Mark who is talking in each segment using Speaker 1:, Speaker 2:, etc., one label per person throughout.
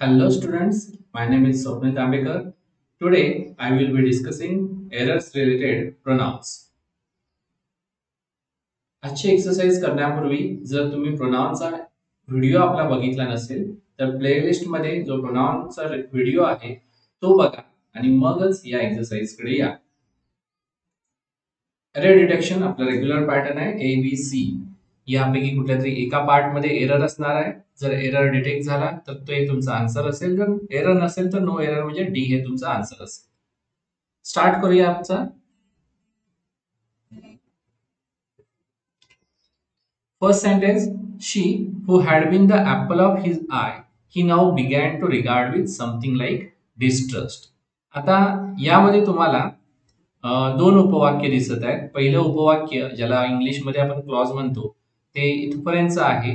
Speaker 1: Hello students, my name is Swapnil Tambekar. Today I will be discussing errors related pronouns. आजची exercise करण्यापूर्वी जर तुम्ही प्रोनाउनचा video आपला बघितला नसेल तर प्लेलिस्टमध्ये जो प्रोनाउनचा व्हिडिओ आहे तो बघा आणि मगच या एक्सरसाइजकडे या एरर डिटेक्शन आपला रेग्युलर पॅटर्न आहे ए बी सी यापैकी कुठल्या तरी एका पार्टमध्ये एरर असणार आहे. जर एरर डिटेक्ट झाला तर तो तुमचा आन्सर असेल. जर एरर नसेल तर नो एरर म्हणजे डी हे तुमचा आन्सर असेल. स्टार्ट करूया आमचा. First sentence she who had been the apple of his eye he now began to regard with something like distrust. आता यामध्ये तुम्हाला दोन उपवाक्य दिसत आहेत. पहिलं उपवाक्य ज्याला इंग्लिशमध्ये आपण क्लॉज म्हणतो ते इथपर्यंत आहे.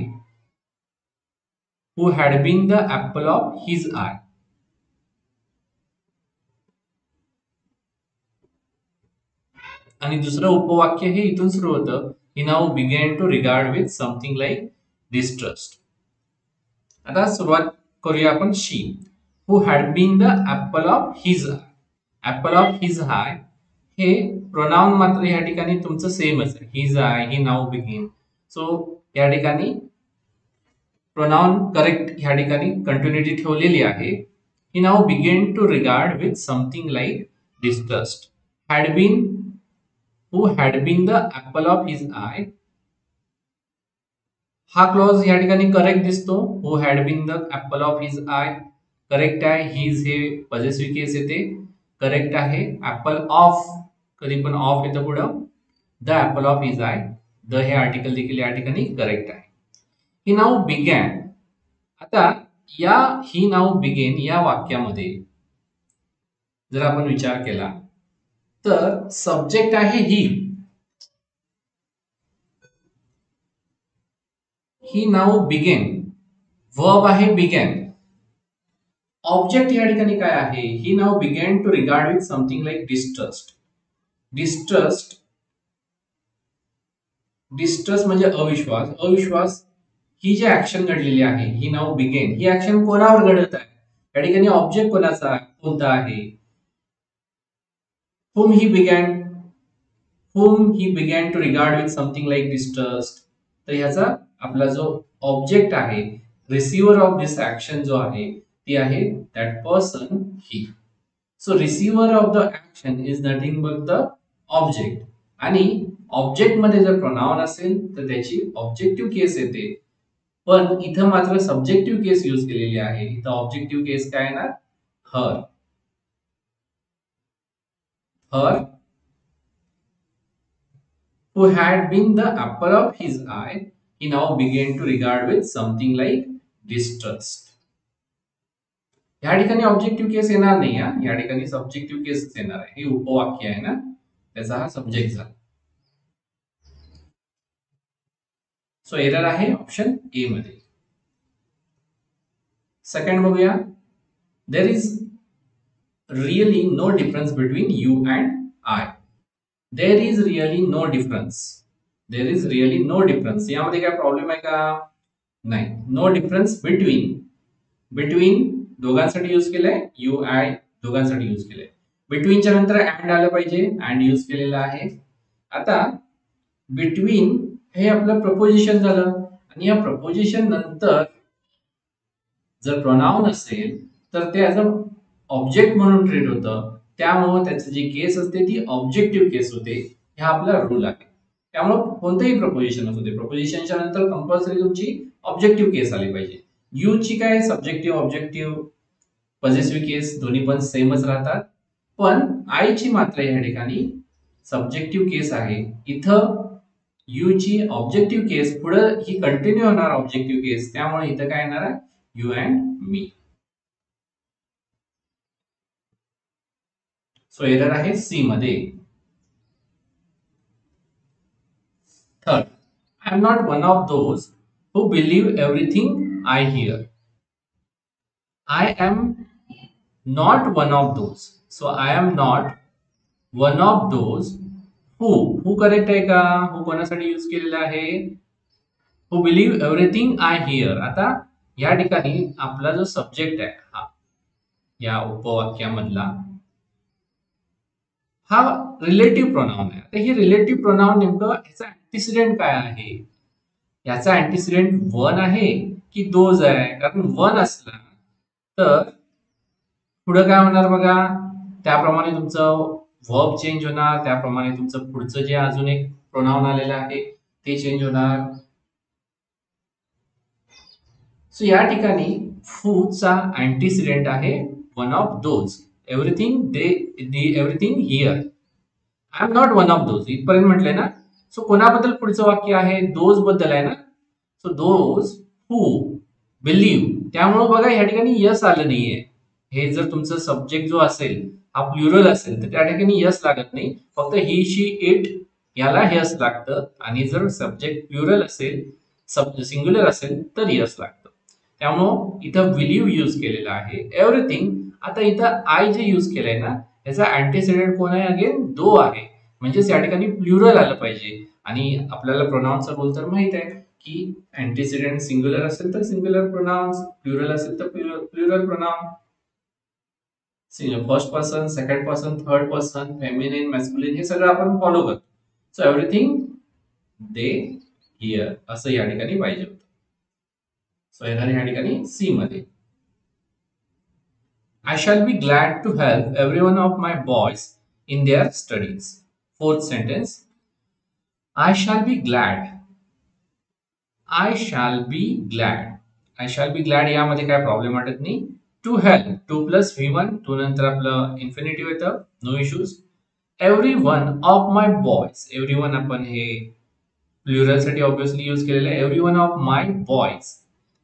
Speaker 1: Who had been the apple of his eye आणि दुसरं उपवाक्य हे इथून सुरू होतं. He now began to regard with something like distrust आता सुरुवात करूया आपण she. Who had been the apple of his eye apple of his eye हे प्रोनाऊन मात्र या ठिकाणी तुमचं सेमच आहे. His eye he now begin so या ठिकाणी प्रोनाऊन करेक्ट ह्या ठिकाणी कंटिन्युटी ठेवलेली आहे. He now began to regard with something like distrust had been who had been the apple of his eye हा क्लॉज या ठिकाणी करेक्ट दिसतो. Who had been the apple of his eye correct आहे. His हे positive case येते. Correct आहे. Apple of कधी पण ऑफ येतं पुढं. The apple of his eye the हे आर्टिकल देखील या ठिकाणी करेक्ट आहे. ही नाव बिगॅन आता या ही नाव बिगेन या वाक्यामध्ये जर आपण विचार केला तर सब्जेक्ट आहे he he now began verb आहे बिगॅन ऑब्जेक्ट या ठिकाणी काय आहे? He now began to regard with something like distrust distrust distrust म्हणजे अविश्वास. अविश्वास ही जी ऍक्शन घडलेली आहे he now began he action कोणावर घडत आहे? या ठिकाणी ऑब्जेक्ट कोणाचा कोणता आहे? Whom he began whom he began to regard with something like distrust. तर ह्याचा आपला जो ऑब्जेक्ट आहे रिसिव्हर ऑफ दिस ऍक्शन जो आहे ती आहे that person he so receiver of the action is nothing but the object आणि ऑब्जेक्टमध्ये जर प्रोनाउन असेल तर त्याची ऑब्जेक्टिव्ह केस येते. पण इथं मात्र सब्जेक्टिव्ह केस यूज केलेली आहे. इथं ऑब्जेक्टिव्ह केस काय येणार? Her her who had been the apple of his eye, he now began to regard with something like distrust. या ठिकाणी ऑब्जेक्टिव्ह केस येणार नाही या ठिकाणी सब्जेक्टिव्ह केस येणार आहे. हे उपवाक्य आहे ना? त्याचा हा सब्जेक्ट झाला. सो एरर आहे ऑप्शन ए मध्ये. सेकंड बघूया. There is really no difference between you and I there is really no difference there is really no difference यामध्ये काय प्रॉब्लेम आहे का? नाही. नो डिफरन्स बिटवीन बिटवीन दोघांसाठी यूज केलंय. यू आय दोघांसाठी यूज केलंय. बिटवीनच्या नंतर अँड आलं पाहिजे. अँड यूज केलेलं आहे. आता बिटवीन हे आपलं प्रपोजिशन झालं. आणि या प्रपोजिशन नंतर जर प्रोनाऊन असेल तर ते ऍज अ ऑब्जेक्ट म्हणून ट्रीट होतं. त्यामुळं त्याची जी केस असते ती ऑब्जेक्टिव्ह केस होते. हा आपला रूल आहे. त्यामुळं कोणतंही प्रपोजिशन असू दे. प्रपोजिशनच्या नंतर कंपल्सरी तुमची ऑब्जेक्टिव्ह केस आली पाहिजे. यू ची काय सब्जेक्टिव्ह ऑब्जेक्टिव्ह पॉझिटिव्ह केस दोन्ही पण सेमच राहतात. पण आईची मात्र या ठिकाणी सब्जेक्टिव्ह केस आहे. इथं यू ची ऑब्जेक्टिव्ह केस पुढे ही कंटिन्यू होणार ऑब्जेक्टिव्ह केस त्यामुळे इथं काय येणार आहे? You and me so error आहे सी मध्ये. Third I am not one of those who believe everything I hear I am not one of those so I am not one of those who who correct आहे का? Who कोणासाठी use केलेला आहे? Who believe everything I hear आता या ठिकाणी आपला जो सब्जेक्ट आहे हा या उपवाक्यामधला हा रिलेटिव्ह प्रोनाऊन आहे. तर हे रिलेटिव्ह प्रोनाऊन नेमकं ह्याचा अँटिसिडेंट काय आहे? याचा अँटिसिडेंट वन आहे की दोज आहे? कारण वन असला तर पुढं काय होणार बघा? त्याप्रमाणे तुमचं वर्ब चेंज होणार त्याप्रमाणे तुमचं पुढचं जे अजून एक प्रोनाऊन आलेलं आहे ते चेंज होणार. सो या ठिकाणी फूडचा अँटीसिडेंट आहे one of those everything they everything here I am not one of those इथपर्यंत म्हटलंय ना? सो कोणाबद्दल पुढचं वाक्य आहे? दोजबद्दल आहे ना? सो दोज हू बिलीव्ह त्यामुळे बघा या ठिकाणी यस आलं नाहीये. हे जर तुमचं सब्जेक्ट जो असेल हा प्लुरल असेल तर त्या ठिकाणी यस लागत नाही. फक्त ही शी इट याला यस लागतं. आणि जर सब्जेक्ट प्लुरल असेल सब सिंग्युलर असेल तर यस लागतं. त्यामुळं इथं बिलीव्ह यूज केलेलं आहे. एव्हरीथिंग आता इथं आय जे यूज केलंय ना याचा अँटीसिडेंट कोण आहे अगेन दो आहे. म्हणजेच या ठिकाणी प्लुरल आलं पाहिजे. आणि आपल्याला प्रोनाऊनचा रोल तर माहीत आहे की अँटीसिडेंट सिंग्युलर असेल तर सिंग्युलर प्रोनाउन्स प्लुरल असेल तर plural pronoun first person second person third person feminine masculine हे सगळं आपण फॉलो करतो. सो एव्हरीथिंग दे हिअर असं या ठिकाणी पाहिजे होतं. सो येणार या ठिकाणी सी मध्ये. I shall be glad to help every one of my boys in their studies fourth sentence I shall be glad I shall be glad I shall be glad यामध्ये काय प्रॉब्लेम वाटत नाही. To help to plus V one to नंतर आपलं infinitive येतं no issues every one of my boys every one आपण हे प्लुरलसाठी ऑब्विसली यूज केलेलं आहे. Every one of my boys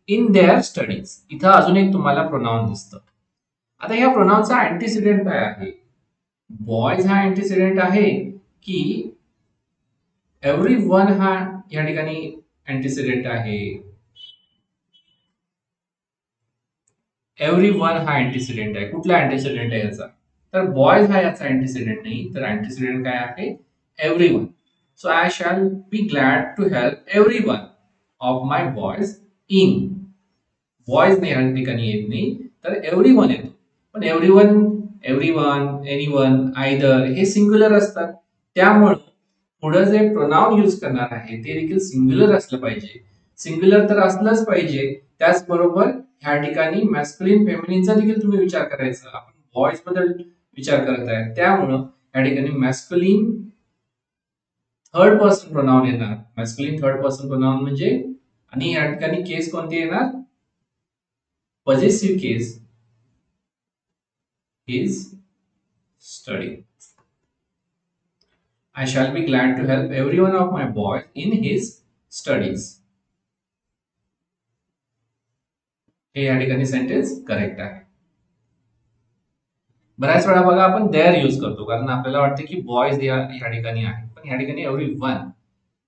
Speaker 1: in their studies इथं अजून एक तुम्हाला प्रोनाऊन दिसतं. आता ह्या प्रोनाऊनचा अँटीसिडेंट काय आहे? बॉयज हा अँटीसिडेंट आहे की एव्हरी वन हा या ठिकाणी अँटीसिडेंट आहे. एव्हरी वन हा अँटीसिडेंट आहे. कुठला अँटीसिडेंट आहे याचा? तर बॉयज हा याचा अँटीसिडेंट नाही. तर अँटीसिडेंट काय आहे? Every one so I shall be glad to help every one of my boys in boys नाही ठिकाणी येत नाही. तर एव्हरी वन येतो. पण every one every one any one either हे सिंग्युलर असतात. त्यामुळे पुढं जे प्रोनाऊन यूज करणार आहे ते देखील सिंग्युलर असलं पाहिजे. सिंग्युलर तर असलंच पाहिजे. त्याचबरोबर ह्या ठिकाणी मॅस्कुलिन फेमिनिनचा देखील तुम्ही विचार करायचा. आपण बॉईजबद्दल विचार करत आहे. त्यामुळं या ठिकाणी मॅस्कुलिन थर्ड पर्सन प्रोनाऊन येणार. मॅस्कुलिन थर्ड पर्सन प्रोनाऊन म्हणजे आणि या ठिकाणी केस कोणती येणार? Positive case is study I shall be glad to help every one of my boys in his studies. हे या सेंटेन्स करेक्ट यूज़ करतो, कारण बॉयज़ या ठिकाणी वन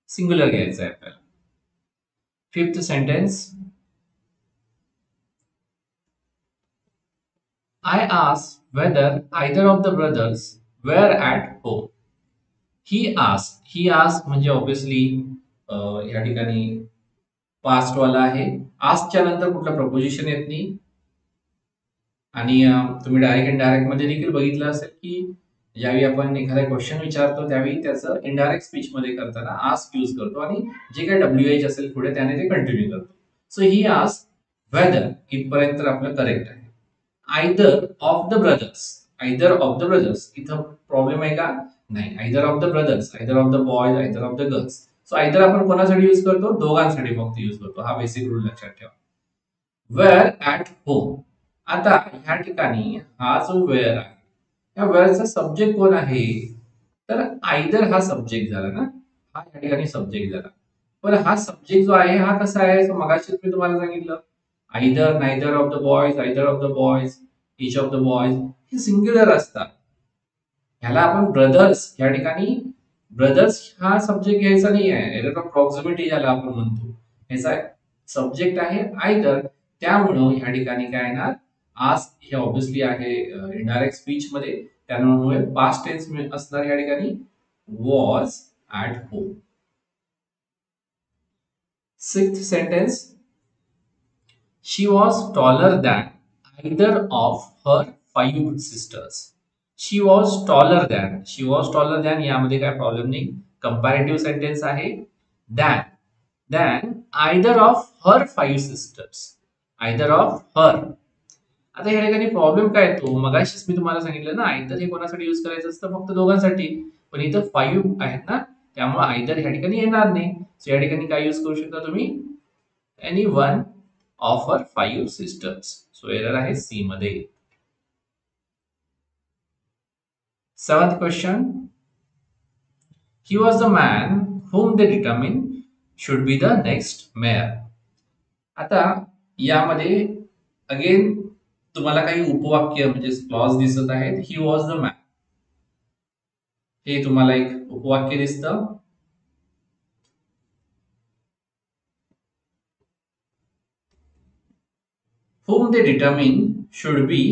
Speaker 1: सिंग्युलर घ्यायचं fifth sentence I ask whether either of the brothers were at home he ask he ask म्हणजे obviously या ठिकाणी पास्ट वाला आहे. आसच्या नंतर कुठलं प्रपोजिशन येत नाही. आणि तुम्ही डायरेक्ट इनडायरेक्टमध्ये देखील बघितलं असेल की ज्यावेळी आपण एखादा क्वेश्चन विचारतो त्यावेळी त्याचं इनडायरेक्ट स्पीच मध्ये करताना आस्क यूज करतो आणि जे काही डब्ल्यू एच असेल पुढे त्याने ते कंटिन्यू करतो. सो ही आस वेदर इथपर्यंत आपलं करेक्ट आहे. Either of the brothers either of the brothers इथं प्रॉब्लेम आहे का? नाही. Either of the brothers either of the boys either of the girls so either आपण कोणासाठी युज करतो? दोघांसाठी फक्त युज करतो. हा बेसिक रूल लक्षात ठेवा. वेअर ऍट होम आता ह्या ठिकाणी हा जो वेअर आहे या वेअरचा सब्जेक्ट कोण आहे? तर आयदर हा सब्जेक्ट झाला ना हा या ठिकाणी सब्जेक्ट झाला. पण हा सब्जेक्ट जो आहे हा कसा आहे? मगाशीच मी तुम्हाला सांगितलं. Either neither of the boys either of the boys each of the boys हे सिंग्युलर असतात. ह्याला आपण ब्रदर्स या ठिकाणी ब्रदर्स हा सब्जेक्ट घ्यायचा नाही आहे. याला ऑफ प्रॉक्झिमिटी ज्याला आपण म्हणतो. ह्याचा सब्जेक्ट आहे आयदर त्यामुळं ह्या ठिकाणी काय येणार? आज हे ऑब्विसली आहे इनडायरेक्ट स्पीच मध्ये. त्यामुळे पास्ट टेन्स असणार या ठिकाणी. Was at home sixth sentence she was taller than either of her five sisters she was taller than she was taller than यामध्ये काय प्रॉब्लेम नाही. कंपॅरेटिव्ह सेंटेन्स आहे. Than than either of her five sisters either of her आता या ठिकाणी problem काय येतो? मगाशीच मी तुम्हाला सांगितलं ना आयदर हे कोणासाठी युज करायचं असतं? फक्त दोघांसाठी. पण इथं फाईव्ह आहेत ना. त्यामुळे आयदर ह्या ठिकाणी येणार नाही. सो या ठिकाणी काय यूज करू शकता तुम्ही? Any one of her five sisters so error आहे सी मध्ये. Seventh question he was the man whom they determine should be the next mayor आता यामध्ये अगेन तुम्हाला काही उपवाक्य म्हणजे क्लॉज दिसत आहेत. ही वॉज़ द मॅन हे तुम्हाला एक उपवाक्य दिसतं. Whom they determine should be,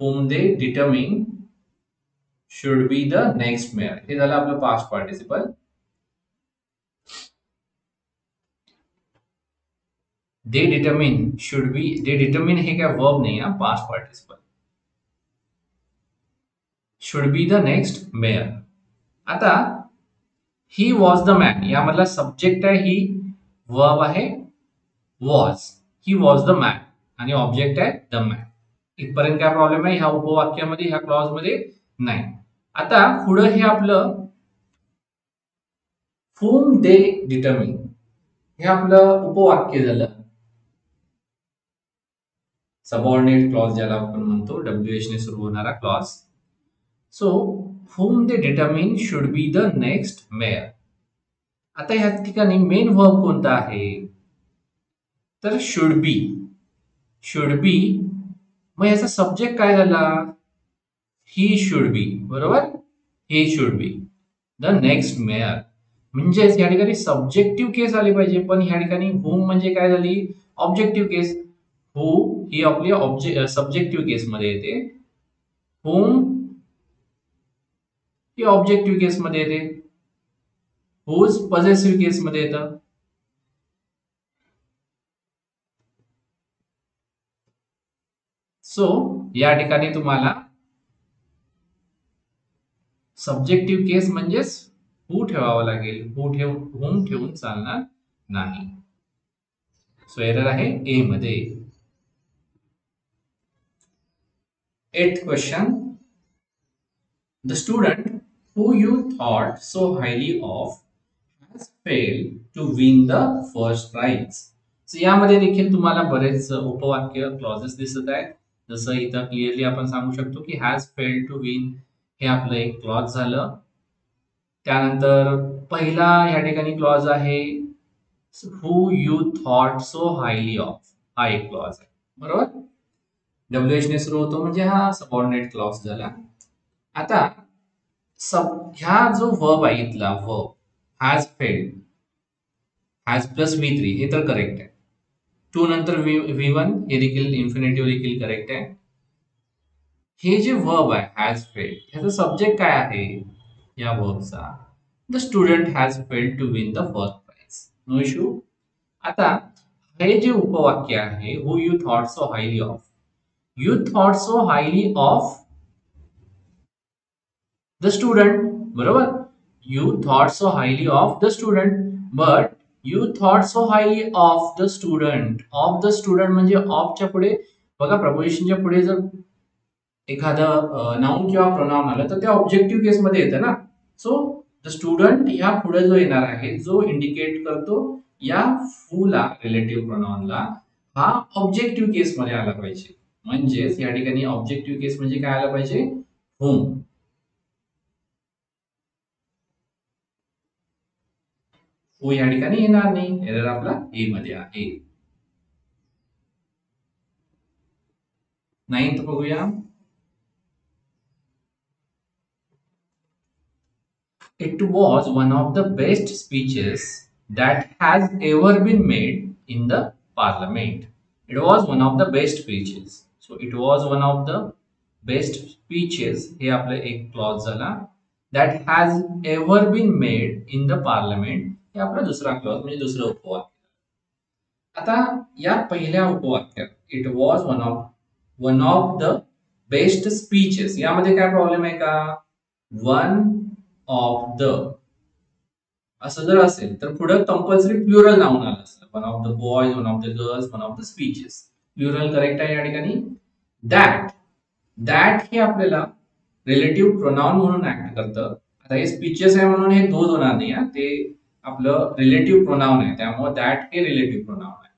Speaker 1: whom they determine should be the next mayor. हे झालं आपलं past participle they determine should be they determine हे काय वर्ब नाही हा past participle should be the next mayor आता ही वॉज़ द मॅन यामधला subject आहे ही वर्ब आहे was he was the man आणि ऑब्जेक्ट आहे द मॅन इथपर्यंत काय प्रॉब्लेम आहे ह्या उपवाक्यामध्ये ह्या क्लॉज मध्ये नाही आता पुढं हे आपलं फोम दे डिटर्मिन हे आपलं उपवाक्य झालं. सबऑर्डिनेट क्लॉज ज्याला आपण म्हणतो डब्ल्यू एच ने सुरू होणारा clause so whom they determine should be the next mayor आता ह्या ठिकाणी मेन वर्क कोणता आहे? तर शुड बी शुड बी मग याचा सब्जेक्ट काय झाला? ही शुड बी बरोबर? He should be the next mayor म्हणजेच या ठिकाणी सब्जेक्टिव्ह केस आली पाहिजे. पण ह्या ठिकाणी होम म्हणजे काय झाली? ऑब्जेक्टिव्ह केस हो ही आपली सब्जेक्टिव्ह सब्जेक्टिव्ह केसमध्ये येते. होम ही ऑब्जेक्टिव्ह केसमध्ये येते. हुज पॉझिटिव्ह केसमध्ये येतं. सो या ठिकाणी तुम्हाला सब्जेक्टिव्ह केस म्हणजेच हू ठेवावं लागेल. हू ठेव होम ठेवून चालणार नाही. सो एरर आहे ए मध्ये. Eight question the student who you thought so highly of has fail to win the first prize so यामध्ये देखील तुम्हाला बरेच उपवाक्य क्लॉजेस दिसत आहेत. जसं इथं क्लिअरली आपण सांगू शकतो की हॅज फेल टू विन हे आपलं एक क्लॉज झालं. त्यानंतर पहिला या ठिकाणी क्लॉज आहे who you thought so highly of हा एक क्लॉज आहे. बरोबर? डब्ल्यू एच ने सुरू होतो म्हणजे हा सबऑर्डिनेट क्लॉज झाला. आता सब ह्या जो वर्ब आहे इथला verb has failed has plus V three हे तर करेक्ट आहे. टू नंतर व्ही वन हे देखील इन्फिनेटिव्ह देखील करेक्ट आहे. हे जे वर्ब आहे हॅज फेल्ड ह्याचा सब्जेक्ट काय आहे? या वर्बचा the student has failed to win the first prize no issue आता हे जे उपवाक्य आहे who you thought so highly of you thought so highly of the student बरोबर? You thought so highly of the student but you thought so highly of the student of the student म्हणजे ऑफच्या पुढे. बघा प्रपोजिशनच्या पुढे जर एखादं noun किंवा pronoun आलं तर ते ऑब्जेक्टिव्ह केसमध्ये येतं ना. सो द स्टुडंट ह्या पुढे जो येणार आहे जो इंडिकेट करतो या फूला रिलेटिव्ह प्रोनाऊनला हा ऑब्जेक्टिव्ह केसमध्ये आला पाहिजे. म्हणजेच या ठिकाणी ऑब्जेक्टिव्ह केस म्हणजे काय आला पाहिजे? होम हो या ठिकाणी येणार नाही. एरर आपला ए मध्ये आहे. नाईन्थ बघूया. It was one of the best speeches that has ever been made in the parliament. It was one of the best speeches. So it was one of the best speeches. हे आपलं एक clause झाला that has ever been made in the parliament. हे आपला दुसरा clause म्हणजे दुसरं उपवाक्य आता या पहिल्या उपवाक्यात it was one of one of the best speeches यामध्ये काय प्रॉब्लेम आहे का वन ऑफ द असं जर असेल तर पुढे कंपल्सरी प्लुरल नाऊन आलं असतं. One of the boys one of the girls one of the speeches plural correct आहे या ठिकाणी? दॅट दॅट हे आपल्याला रिलेटिव्ह प्रोनाउन म्हणून ऍक्ट करतं. आता हे स्पीचेस आहे म्हणून हे दोज होणार नाही ते आपलं रिलेटिव्ह प्रोनाउन आहे. त्यामुळे दॅट हे रिलेटिव्ह प्रोनाउन आहे.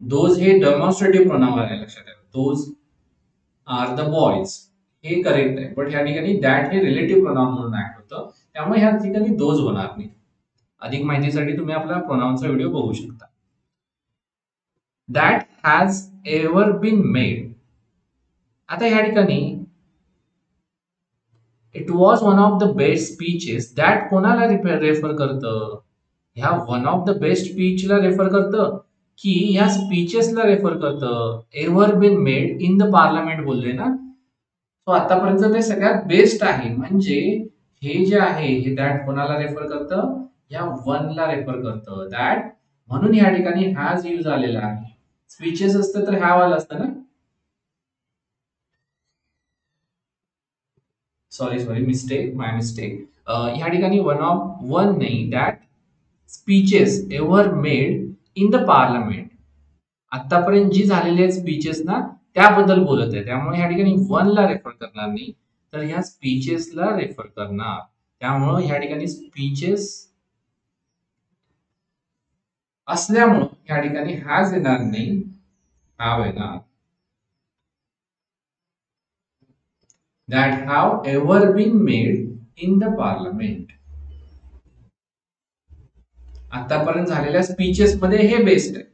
Speaker 1: दोज हे डेमॉन्स्ट्रेटिव्ह प्रोनाउन आहे लक्षात ठेवा. दोज आर द बॉयज हे करेक्ट आहे. बट ह्या ठिकाणी दॅट हे रिलेटिव्ह प्रोनाऊन म्हणून ऍक्ट होतं. त्यामुळे ह्या ठिकाणी दोज होणार नाही अधिक माहितीसाठी तुम्ही आपला प्रोनाऊनचा व्हिडिओ बघू शकता. That has ever been made आता ह्या ठिकाणी it was one of the best speeches that कोणाला रेफर करतं? ह्या वन ऑफ द बेस्ट स्पीचला रेफर करतं? की ह्या स्पीचेसला रेफर करतं? Ever been made in the parliament बोलले ना? सो आतापर्यंत ते सगळ्यात बेस्ट आहे. म्हणजे हे जे आहे हे दॅट कोणाला रेफर करतं? या वनला रेफर करतं. दॅट म्हणून या ठिकाणी हॅज यूज आलेला आहे. स्विचेस असतं तर ह्या वाला असतं ना? Sorry sorry mistake my mistake ह्या ठिकाणी वन ऑफ वन नाही. That speeches ever made in the parliament आतापर्यंत जी झालेली आहेत स्पीचेस ना त्याबद्दल बोलत आहे. त्यामुळे या ठिकाणी वनला रेफर करणार नाही. तर ह्या स्पीचेसला रेफर करणार. त्यामुळं ह्या ठिकाणी स्पीचेस असल्यामुळं ह्या ठिकाणी हॅज येणार नाही. हॅव येणार. That have ever been made in the parliament. आतापर्यंत झालेल्या स्पीचेस मध्ये हे बेस्ट आहे.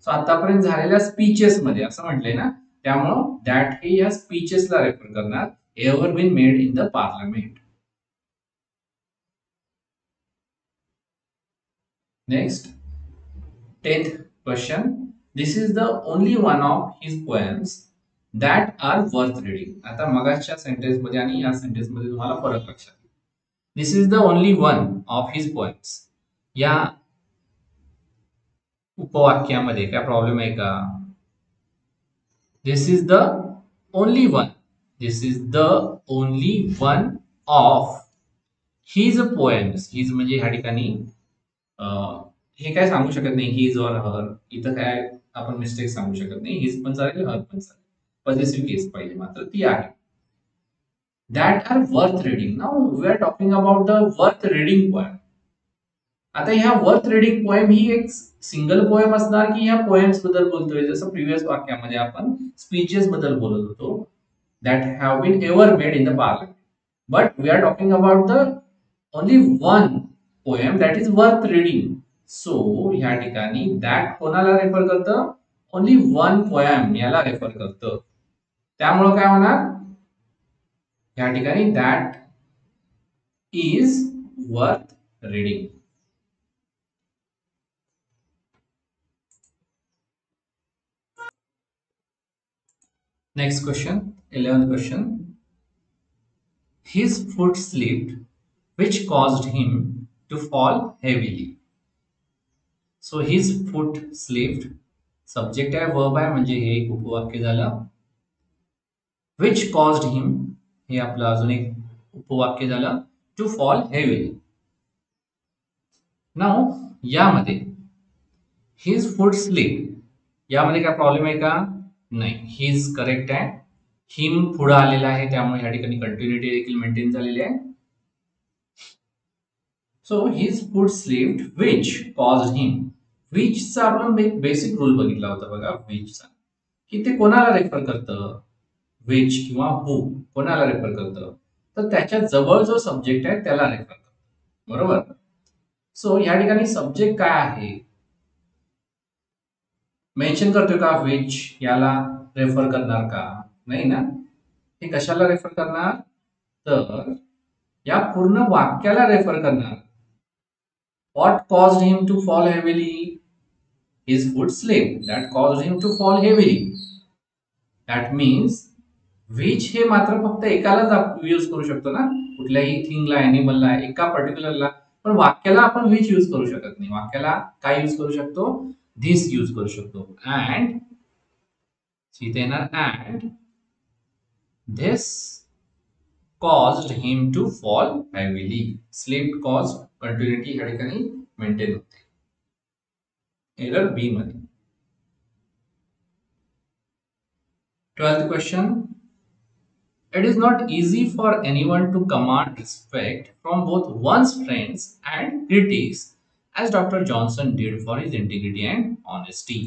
Speaker 1: सो आतापर्यंत झालेल्या स्पीचेस मध्ये असं म्हटलंय ना? त्यामुळं दॅट हे या स्पीचेसला रेफर करणार ever been made in the parliament next tenth question this is the only one of his poems that are worth reading आता मगाच्या सेंटेन्समध्ये आणि या सेंटेन्समध्ये तुम्हाला फरक लक्षात this is the only one of his poems या उपवाक्यामध्ये काय प्रॉब्लेम आहे का? This is the only one this is the only one of his poems his म्हणजे ह्या ठिकाणी हे काय सांगू शकत नाही हिज ऑर हर इथं काय आपण मिस्टेक सांगू शकत नाही. हिज पण चालेल हर पण चालेल. पॉझिटिव्ह केस पाहिजे मात्र ती आहे. That are worth reading now we are talking about the worth reading point आता ह्या वर्थ रिडिंग पोएम ही एक सिंगल पोएम असणार की ह्या पोएम्सबद्दल बोलतोय? जसं प्रिव्हियस वाक्यामध्ये आपण स्पीचेस बद्दल बोलत होतो that have been ever made in the parliament but we are talking about the only one poem that is worth reading so ह्या ठिकाणी दॅट कोणाला रेफर करतं? ओनली वन पोएम याला रेफर करतं. त्यामुळं काय होणार? या ठिकाणी that is worth reading next question eleventh question his foot slipped which caused him to fall heavily so his foot slipped subject आहे वर्ब आहे, म्हणजे हे एक उपवाक्य झालं. विच कॉज्ड हिम हे आपलं अजून एक उपवाक्य झालं टू फॉल हेवी नाव यामध्ये हिज फ़ूड स्लीप यामध्ये काय प्रॉब्लेम आहे का? नाही. हिज करेक्ट आहे. हिम पुढं आलेला आहे त्यामुळे या ठिकाणी कंटिन्युटी देखील मेंटेन झालेली आहे. So his foot slipped which cause him विचचा आपण एक बेसिक रूल बघितला होता बघा विचचा की ते कोणाला रेफर करतं? विच किंवा हु कोणाला रेफर करतं? तर त्याच्याजवळ जो सब्जेक्ट आहे त्याला रेफर करतं. बरोबर? सो या ठिकाणी सब्जेक्ट काय आहे? मेन्शन करतोय का? विच याला रेफर करणार का? नाही ना? हे कशाला रेफर करणार? तर या पूर्ण वाक्याला रेफर करणार. What cause him to fall heavily is foot slipped that cause him to fall heavily that means which हे मात्र फक्त एकालाच यूज करू शकतो ना? कुठल्याही थिंगला ॲनिमलला एका पर्टिक्युलरला पण वाक्याला आपण विच यूज करू शकत नाही. वाक्याला काय यूज करू शकतो? धिस यूज करू शकतो अँड इथे येणार and this caused him to fall heavily sleep cause continuity या ठिकाणी मेंटेन होते एरर बी मध्ये twelfth question It is not easy for anyone to command respect from both one's friends and critics, as Dr. Johnson did for his integrity and honesty.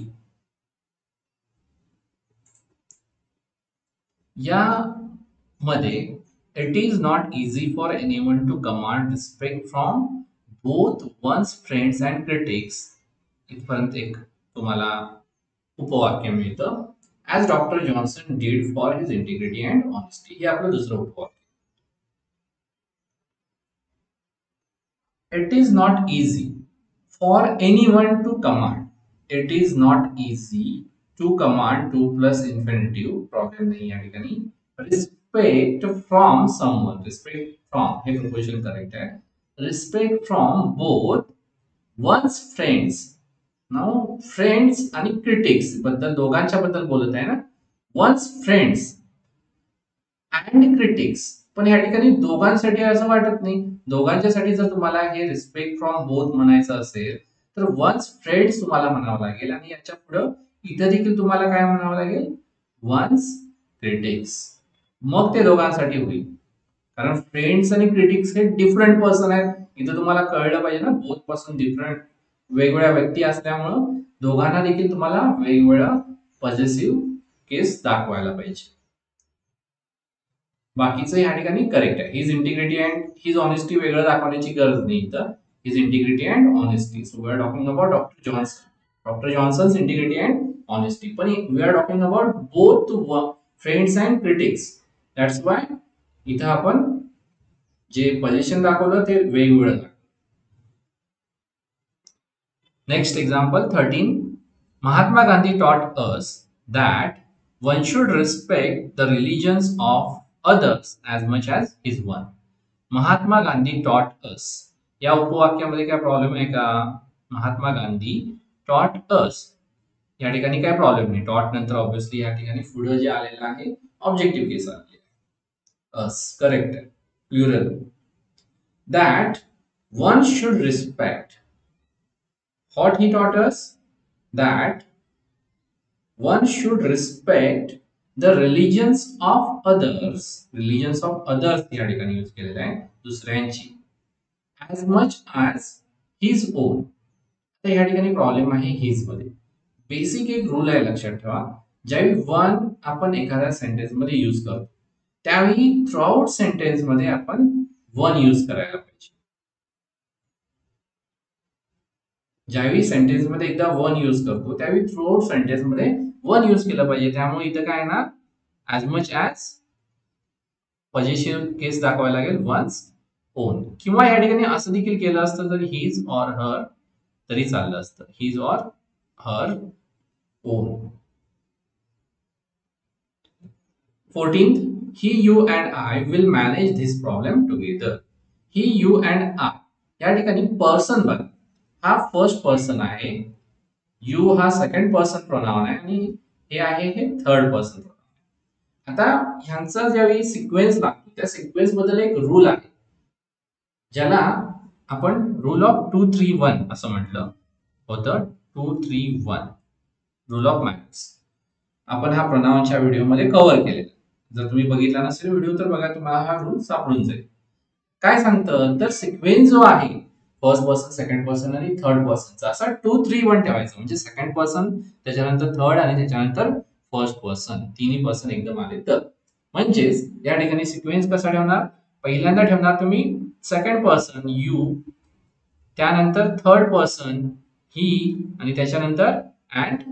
Speaker 1: या मध्ये it is not easy for anyone to command respect from both one's friends and critics इथपर्यंत एक तुम्हाला उपवाक्य मिळतं as doctor Johnson did for his integrity and honesty हे आपलं दुसरं उपवाक्य it is not easy for any one to command it is not easy to command to plus infinitive problem नाही या ठिकाणी respect from someone respect from हे proposition correct आहे respect from both one's friends now friends आणि critics बद्दल दोघांच्या बद्दल बोलत आहे ना one's friends and critics पण या ठिकाणी दोघांसाठी असं वाटत नाही. दोघांच्यासाठी जर तुम्हाला हे रिस्पेक्ट फ्रॉम बोथ म्हणायचं असेल तर वन्स फ्रेंड्स तुम्हाला म्हणावं लागेल आणि याच्या पुढं इथं देखील तुम्हाला काय म्हणावं लागेल? वन्स क्रिटिक्स मग ते दोघांसाठी होईल. कारण फ्रेंड्स आणि क्रिटिक्स हे डिफरंट पर्सन आहेत. इथं तुम्हाला कळलं पाहिजे ना बोथपासून डिफरंट वेगवेगळ्या व्यक्ती असल्यामुळं दोघांना देखील तुम्हाला वेगवेगळा पॉझिटिव्ह केस दाखवायला पाहिजे. बाकीचं या ठिकाणी करेक्ट आहे. His integrity and his honesty वेगळं दाखवण्याची गरज नाही इथं. His integrity and honesty so we are talking about doctor Johnson doctor Johnson's integrity and honesty पण we are talking about both friends and critics that's why इथं आपण जे position दाखवलं ते वेगवेगळं next example thirteen Mahatma Gandhi taught us that one should respect the religions of others as much as his own Mahatma Gandhi taught us या उपवाक्यामध्ये काय problem आहे का महात्मा गांधी टॉट अस या ठिकाणी काय प्रॉब्लेम नाही टॉट नंतर ऑब्विसली या ठिकाणी पुढे जे आलेलं आहे ऑब्जेक्टिव्ह केस आहे us. Correct. Plural. That one should respect. What he taught us? That one should respect the religions of others religions of others या ठिकाणी यूज केलेला आहे. दुसऱ्यांची. As much as his own आता या ठिकाणी प्रॉब्लेम आहे हिजमध्ये. बेसिक एक रूल आहे लक्षात ठेवा. ज्यावेळी वन आपण एखाद्या सेंटेन्समध्ये यूज करतो त्यावेळी थ्रूआउट सेंटेन्समध्ये आपण वन यूज करायला पाहिजे. ज्यावेळी सेंटेन्समध्ये एकदा वन यूज करतो त्यावेळी थ्रूआउट सेंटेन्समध्ये वन यूज केलं पाहिजे. त्यामुळे इथं काय ना as much as positive case दाखवायला लागेल वन्स ओन किंवा या ठिकाणी असं देखील केलं असतं तर हिज ऑर हर तरी चाललं असतं. His or her own fourteenth he you and I will manage this problem together he you and I या ठिकाणी पर्सन बघा. हा फर्स्ट पर्सन आहे. यू हा सेकंड पर्सन प्रोनाउन आहे आणि हे आहे हे थर्ड पर्सन प्रोनाउन आता ह्यांचा ज्यावेळी सिक्वेन्स लागतो त्या सिक्वेन्सबद्दल एक रूल आहे. ज्याला आपण rule of two three one असं म्हटलं होतं. Two three one rule of maths आपण हा प्रोनाउनच्या व्हिडिओमध्ये कव्हर केलेला. जर तुम्ही बघितला नसेल व्हिडिओ तर बघा तुम्हाला हा रूल सापडून जाईल. काय सांगतं? तर सिक्वेन्स जो आहे फर्स्ट पर्सन सेकंड पर्सन आणि थर्ड पर्सनचा असा टू थ्री वन ठेवायचं. म्हणजे सेकंड पर्सन त्याच्यानंतर थर्ड आणि त्याच्यानंतर फर्स्ट पर्सन तिन्ही पर्सन एकदम आले तर. म्हणजेच या ठिकाणी सिक्वेन्स कसा ठेवणार? पहिल्यांदा ठेवणार तुम्ही सेकंड पर्सन यू त्यानंतर थर्ड पर्सन ही आणि त्याच्यानंतर अँड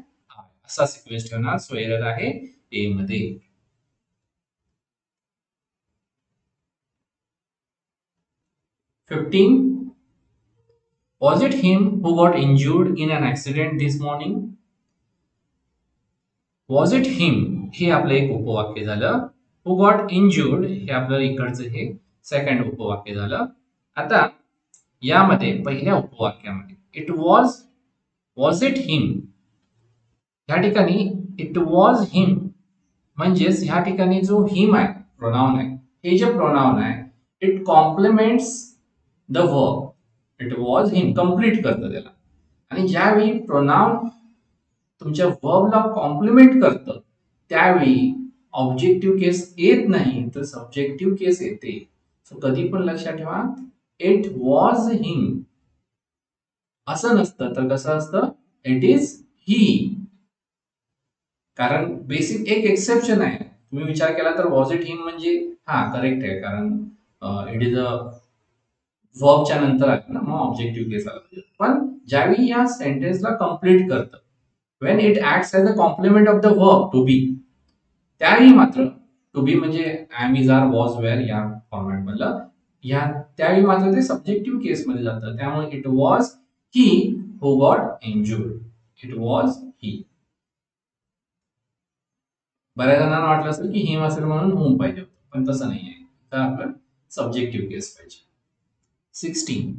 Speaker 1: असा सिक्वेन्स ठेवणार. सो एरर आहे ए मध्ये. 15. Was it him who got injured in an accident this morning? Was it him हे आपलं एक उपवाक्य झालं. हु गॉट इंज्युर्ड हे आपलं इकडचं हे सेकंड उपवाक्य झालं. आता यामध्ये, पहिल्या उपवाक्यामध्ये it was was it him या ठिकाणी इट वॉज़ हिम म्हणजेच ह्या ठिकाणी जो हिम आहे प्रोनाउन आहे, हे जे प्रोनाउन आहे it complements the verb it was incomplete करतं त्याला. आणि ज्यावेळी प्रोनाउन तुमच्या वर्बला कॉम्प्लिमेंट करतं त्यावेळी ऑब्जेक्टिव्ह केस येत नाही तर सब्जेक्टिव्ह केस येते. सो कधी पण लक्षात ठेवा इट वॉज हिम असं नसतं तर कसं असतं? इट इज ही कारण बेसिक एक एक्सेप्शन आहे. तुम्ही विचार केला तर वॉज इट हिम म्हणजे हा करेक्ट आहे. कारण इट इज अ वर्बच्या नंतर आलं ना मग ऑब्जेक्टिव्ह केस आला पण ज्यावेळी या सेंटेन्सला कंप्लीट करतं when it act as a complement of the verb to be त्यावेळी मात्र टू बी म्हणजे am is are was were या फॉर्मॅट मधलं या त्यावेळी मात्र ते सब्जेक्टिव्ह केस मध्ये जातं. त्यामुळे it was he who got enjoy it was he बऱ्याच जणांना वाटलं असेल की हिम असेल म्हणून होम पाहिजे पण तसं नाही आहे तर आपलं सब्जेक्टिव्ह केस पाहिजे. Sixteen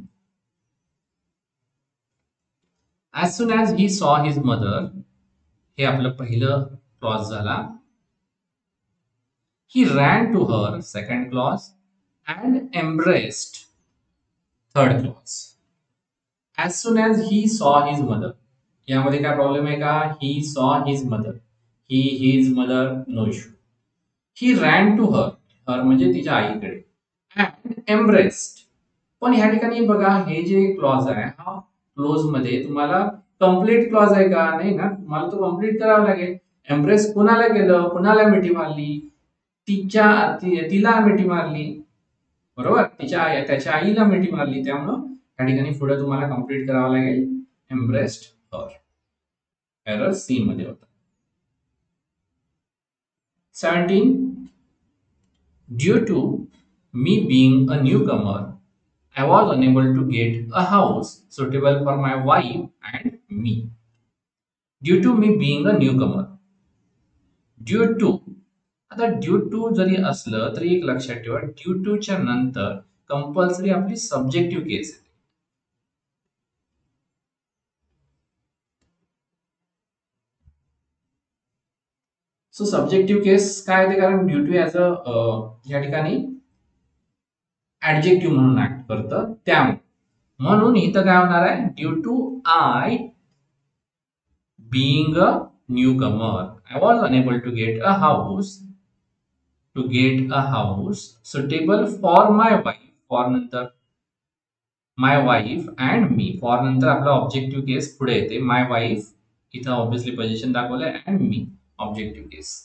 Speaker 1: as soon as he saw his mother हे आपलं पहिलं क्लॉज झाला. He ran to her second clause and embraced third clause as soon as he saw his mother यामध्ये काय प्रॉब्लेम आहे का? He saw his mother he his mother no issue he ran to her her म्हणजे तिच्या आईकडे. And embraced पण हे जे क्लॉज आहे, हा क्लोज मध्ये तुम्हाला कंप्लीट क्लॉज आहे का? नाही ना? तुम्हाला तो कंप्लीट करावा लागेल. एम्प्रेस कुणाला केलं? कुणाला मिठी मारली? तिच्या तिला मिठी मारली. बरोबर? तिच्या आई, त्याच्या आईला मिठी मारली. त्यामुळं या ठिकाणी पुढे तुम्हाला एम्ब्रेस्ड हर एरर सी मध्ये होता. Seventeen due to me being a newcomer I was unable to get a house suitable for my wife and me. Due to me being a newcomer. Due to आता due to जरी असलं तरी एक लक्षात ठेवा due to च्या नंतर compulsory आपली सब्जेक्टिव्ह केस येते सो सब्जेक्टिव्ह केस काय येते कारण ड्यू टू ॲज अ या ठिकाणी ऍडजेक्टिव्ह म्हणून ऍक्ट करतं त्यामुळे. म्हणून इथं काय होणार आहे? Due to I being a newcomer. I was unable to get a house. To get a house suitable for my wife. For नंतर my wife and me. For नंतर आपला ऑब्जेक्टिव्ह केस पुढे येते. माय वाईफ इथं obviously position दाखवलंय and me objective case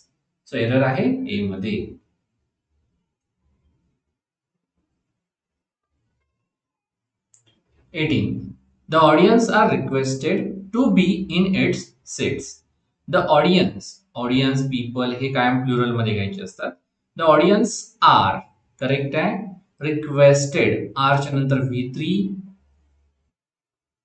Speaker 1: so error आहे A मध्ये. Eighteen. The audience are requested to be in its seats. The audience, audience people हे कायम प्लुरल मध्ये घ्यायचे असतात. The audience are. करेक्ट आहे. रिक्वेस्टेड आरच्या नंतर व्ही थ्री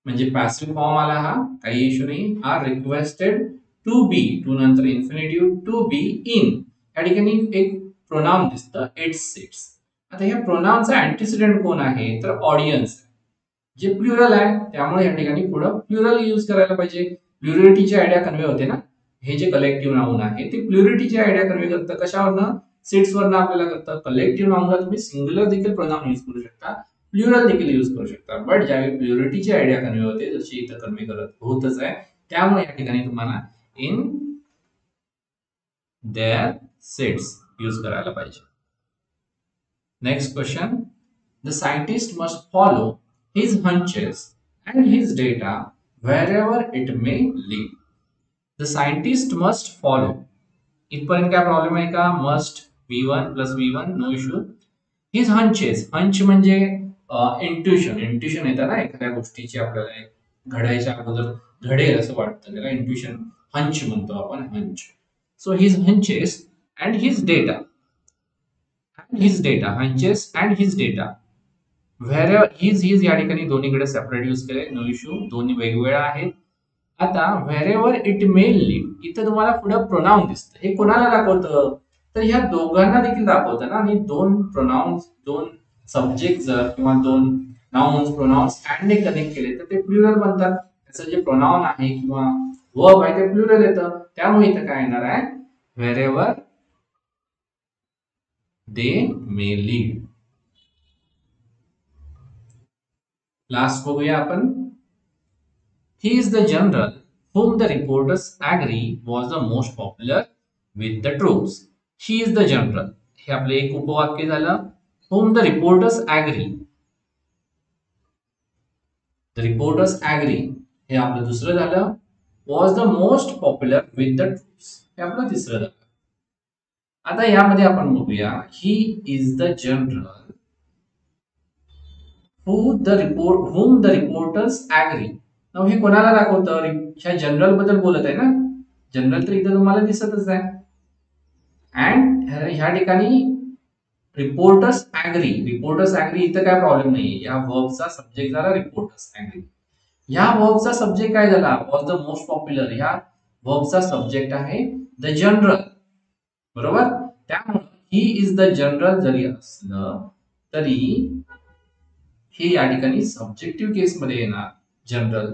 Speaker 1: म्हणजे पॅसिव्ह फॉर्म आला हा. काही इश्यू नाही. Are requested to be to नंतर इन्फिनिटिव्ह टू बी इन या ठिकाणी एक प्रोनाउन दिसतं. इट्स सीट्स आता ह्या प्रोनाउनचा अँटीसिडेंट कोण आहे? तर ऑडियन्स जे प्लुरल आहे त्यामुळे या ठिकाणी पुढं प्लुरल यूज करायला पाहिजे. प्लुरिटीची आयडिया कन्वे होते ना? हे जे कलेक्टिव्ह नाऊन आहे ते प्लुरिटीची आयडिया कन्वे करतं. कशावरनं? सीट्सवरनं आपल्याला करतं. कलेक्टिव्ह नाऊनला तुम्ही सिंग्युलर देखील प्रोनाऊन यूज करू शकता. प्लुरल देखील यूज करू शकता. बट ज्यावेळी प्लुरिटीची आयडिया कन्वे होते जशी इथं कन्वे करत होतच आहे. त्यामुळे या ठिकाणी तुम्हाला इन देअर सेट्स यूज करायला पाहिजे. Next question the scientist must follow his hunches and his data wherever it may lead. The scientist must follow. इथपर्यंत काय प्रॉब्लेम आहे का? Must V one plus V one no issue his hunches hunch म्हणजे intuition intuition येतं ना एखाद्या गोष्टीची आपल्याला घडायच्या अगोदर घडेल असं वाटतं. त्याला इंट्युशन हंच म्हणतो आपण hunch so his hunches and his data his data hunches and his data where is is या ठिकाणी दोन्हीकडे सेपरेट यूज केले नो इश्यू दोन्ही वेगवेगळ्या आहेत. आता व्हेरेव्हर इट मे लिव्ह इथं तुम्हाला पुढे प्रोनाऊन दिसतं. हे कोणाला दाखवतं? तर ह्या दोघांना देखील दाखवतं ना. आणि दोन प्रोनाऊन्स दोन सब्जेक्ट जर किंवा दोन नाउन्स प्रोनाउन्स अँड कनेक्ट केले तर ते प्लुरल बनतात. त्याचं जे प्रोनाउन आहे किंवा वर्ब आहे ते प्लुरल येतं. त्यामुळे इथं काय येणार आहे? Wherever they may lead last बघूया आपण he is the general whom the reporters agree was the most popular with the troops. She is the general. हे आपलं एक उपवाक्य झालं whom the reporters agree. The reporters agree. हे आपलं दुसरं झालं was the most popular with the troops. हे आपलं तिसरं झालं आता यामध्ये आपण बघूया he is the general who the report whom the reporters agree. नाव हे कोणाला दाखवतं? ह्या जनरलबद्दल बोलत आहे ना? जनरल तर इथं तुम्हाला दिसतच आहे. अँड ह्या ठिकाणी रिपोर्टर्स अँग्री रिपोर्टर्स अँग्री इथं काय प्रॉब्लेम नाही या वर्बचा सब्जेक्ट झाला रिपोर्टर्स अँग्री ह्या वर्बचा सब्जेक्ट काय झाला? वॉज द मोस्ट पॉप्युलर ह्या वर्बचा सब्जेक्ट आहे द जनरल बरोबर? त्यामुळे ही इज द जनरल जरी असलं तरी हे या ठिकाणी subjective general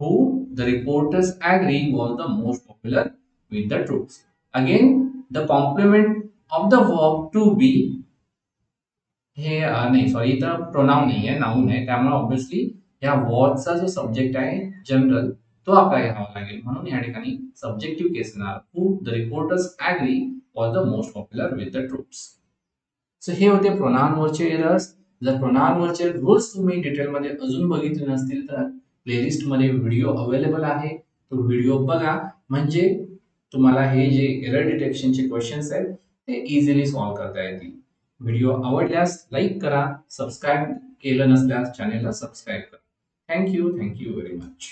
Speaker 1: who reporters agree was the most popular with the troops again the complement of the verb to be हे नाही सॉरी इथं प्रोनाऊन नाही आहे नाऊन आहे. त्यामुळे ऑब्विसली या वॉर्डचा जो सब्जेक्ट आहे जनरल तो ठिकाणी subjective case who the reporters agree was the most popular with the troops so हे होते प्रोनाउनवरचे एरर्स जर प्रोनाउनवरचे रूल्स तुम्ही डिटेलमध्ये अजून बघितले नसतील तर प्लेलिस्टमध्ये व्हिडिओ अवेलेबल आहे. तो व्हिडिओ बघा. म्हणजे तुम्हाला हे जे एरर डिटेक्शनचे क्वेश्चन्स आहेत ते इझिली सॉल्व्ह करता येतील. व्हिडिओ आवडल्यास लाईक करा सबस्क्राईब केलं नसल्यास चॅनेलला सबस्क्राईब करा. Thank you thank you very much